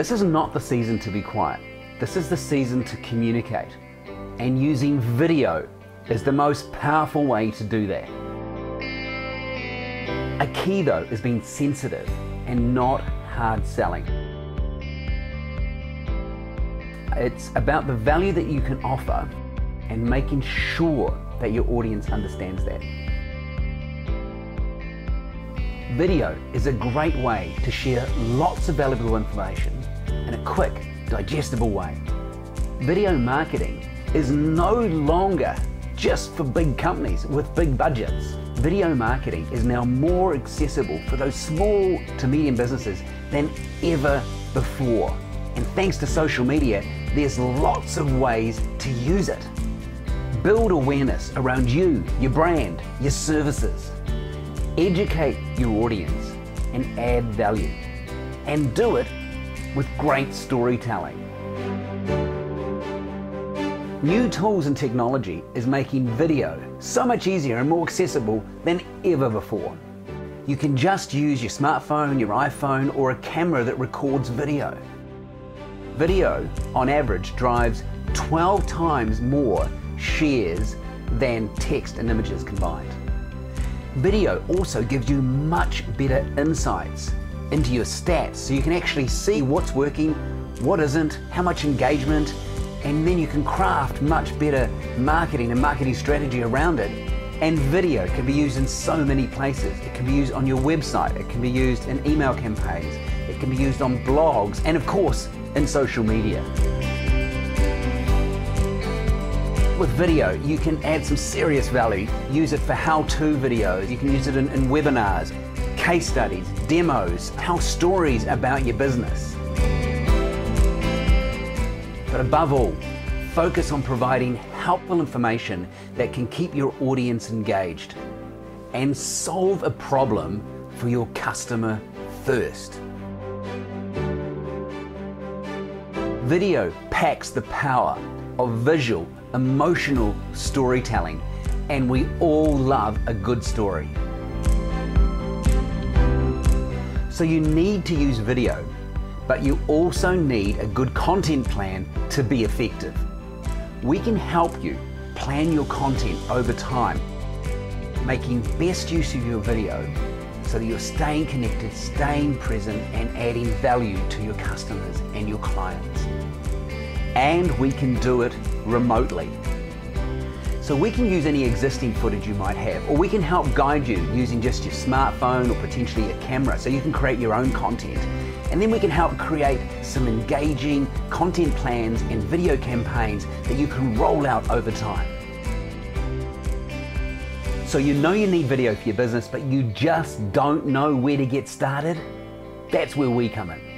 This is not the season to be quiet. This is the season to communicate. And using video is the most powerful way to do that. A key though is being sensitive and not hard selling. It's about the value that you can offer and making sure that your audience understands that. Video is a great way to share lots of valuable information in a quick, digestible way. Video marketing is no longer just for big companies with big budgets. Video marketing is now more accessible for those small to medium businesses than ever before. And thanks to social media, there's lots of ways to use it. Build awareness around you, your brand, your services. Educate your audience and add value. And do it with great storytelling. New tools and technology is making video so much easier and more accessible than ever before. You can just use your smartphone, your iPhone, or a camera that records video. Video, on average, drives 12 times more shares than text and images combined. Video also gives you much better insights into your stats so you can actually see what's working, what isn't, how much engagement, and then you can craft much better marketing and marketing strategy around it. And video can be used in so many places. It can be used on your website, it can be used in email campaigns, it can be used on blogs, and of course, in social media. With video, you can add some serious value. Use it for how-to videos. You can use it in, in webinars, case studies, demos, tell stories about your business. But above all, focus on providing helpful information that can keep your audience engaged and solve a problem for your customer first. Video packs the power of visual, emotional storytelling, and we all love a good story. So you need to use video but you also need a good content plan to be effective. We can help you plan your content over time, making best use of your video so that you're staying connected, staying present, and adding value to your customers and your clients. And we can do it remotely. So we can use any existing footage you might have, or we can help guide you using just your smartphone or potentially a camera so you can create your own content and then we can help create some engaging content plans and video campaigns that you can roll out over time. So you know you need video for your business, but you just don't know where to get started? That's where we come in.